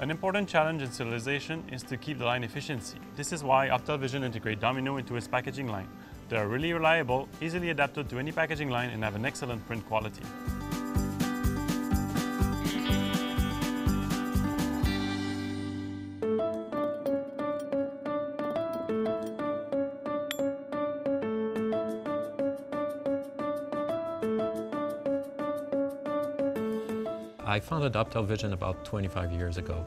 An important challenge in serialization is to keep the line efficiency. This is why Optel integrate Domino into its packaging line. They are really reliable, easily adapted to any packaging line and have an excellent print quality. I founded Optel about 25 years ago,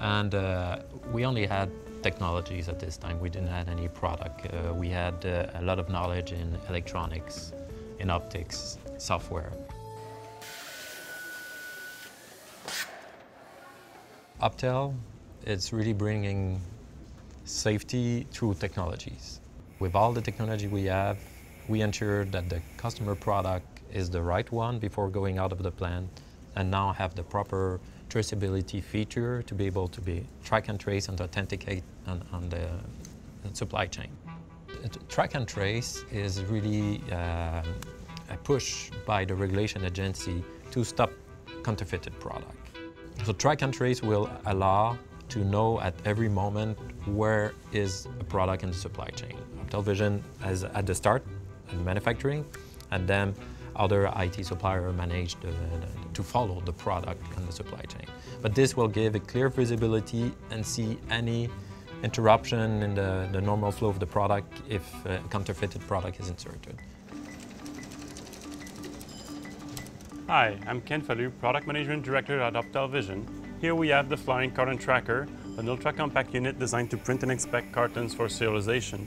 and uh, we only had technologies at this time. We didn't have any product. Uh, we had uh, a lot of knowledge in electronics, in optics, software. Optel is really bringing safety through technologies. With all the technology we have, we ensure that the customer product is the right one before going out of the plant and now have the proper traceability feature to be able to be track and trace and authenticate on, on the supply chain. Track and trace is really uh, a push by the regulation agency to stop counterfeited product. So track and trace will allow to know at every moment where is a product in the supply chain. Television as at the start, in manufacturing, and then other IT supplier manage the, the, to follow the product and the supply chain. But this will give a clear visibility and see any interruption in the, the normal flow of the product if a counterfeited product is inserted. Hi, I'm Ken Fallu, Product Management Director at Optel Vision. Here we have the Flying Carton Tracker, an ultra-compact unit designed to print and inspect cartons for serialization.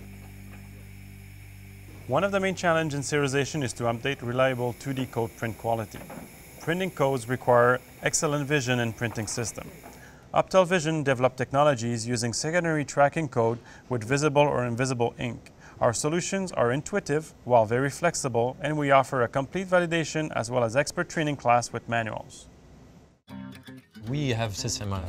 One of the main challenges in serialization is to update reliable 2D code print quality. Printing codes require excellent vision and printing system. Optel Vision developed technologies using secondary tracking code with visible or invisible ink. Our solutions are intuitive while very flexible and we offer a complete validation as well as expert training class with manuals. We have system uh,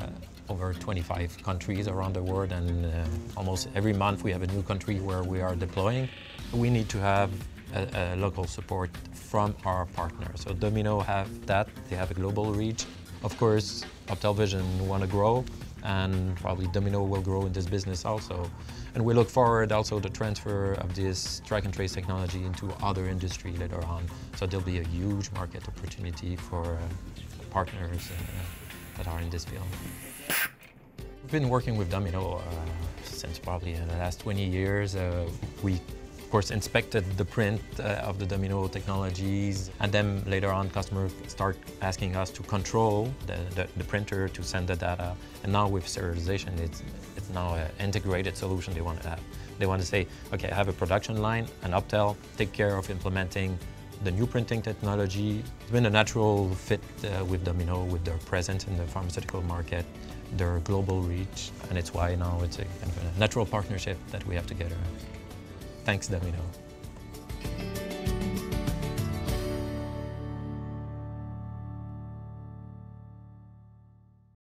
over 25 countries around the world and uh, almost every month we have a new country where we are deploying. We need to have a, a local support from our partners. So Domino have that, they have a global reach. Of course, Optel want to grow and probably Domino will grow in this business also. And we look forward also to transfer of this track and trace technology into other industry later on. So there'll be a huge market opportunity for uh, partners uh, that are in this field. We've been working with Domino uh, since probably the last 20 years. Uh, we of course, inspected the print uh, of the Domino technologies, and then later on, customers start asking us to control the, the, the printer to send the data. And now with serialization, it's, it's now an integrated solution they want to have. They want to say, okay, I have a production line, an Optel take care of implementing the new printing technology. It's been a natural fit uh, with Domino, with their presence in the pharmaceutical market, their global reach, and it's why now it's a, kind of a natural partnership that we have together. Thanks, Domino.